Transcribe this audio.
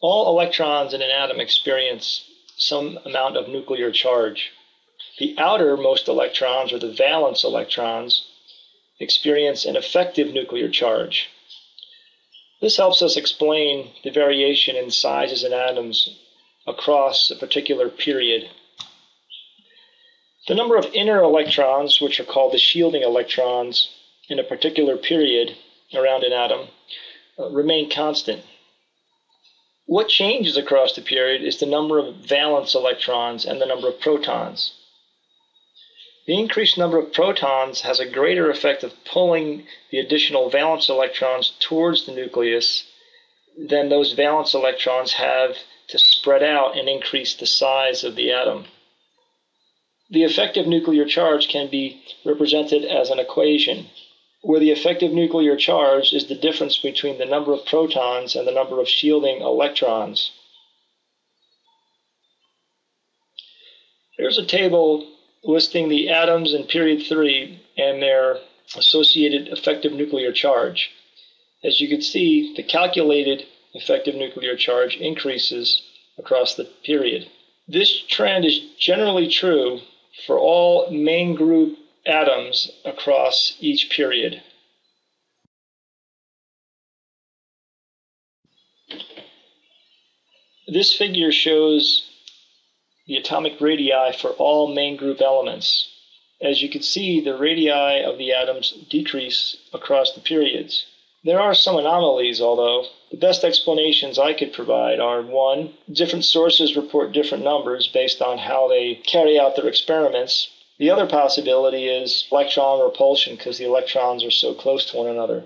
All electrons in an atom experience some amount of nuclear charge. The outermost electrons, or the valence electrons, experience an effective nuclear charge. This helps us explain the variation in sizes in atoms across a particular period. The number of inner electrons, which are called the shielding electrons, in a particular period around an atom uh, remain constant. What changes across the period is the number of valence electrons and the number of protons. The increased number of protons has a greater effect of pulling the additional valence electrons towards the nucleus than those valence electrons have to spread out and increase the size of the atom. The effective nuclear charge can be represented as an equation where the effective nuclear charge is the difference between the number of protons and the number of shielding electrons. Here's a table listing the atoms in period 3 and their associated effective nuclear charge. As you can see, the calculated effective nuclear charge increases across the period. This trend is generally true for all main group atoms across each period. This figure shows the atomic radii for all main group elements. As you can see, the radii of the atoms decrease across the periods. There are some anomalies, although. The best explanations I could provide are one, different sources report different numbers based on how they carry out their experiments. The other possibility is electron repulsion because the electrons are so close to one another.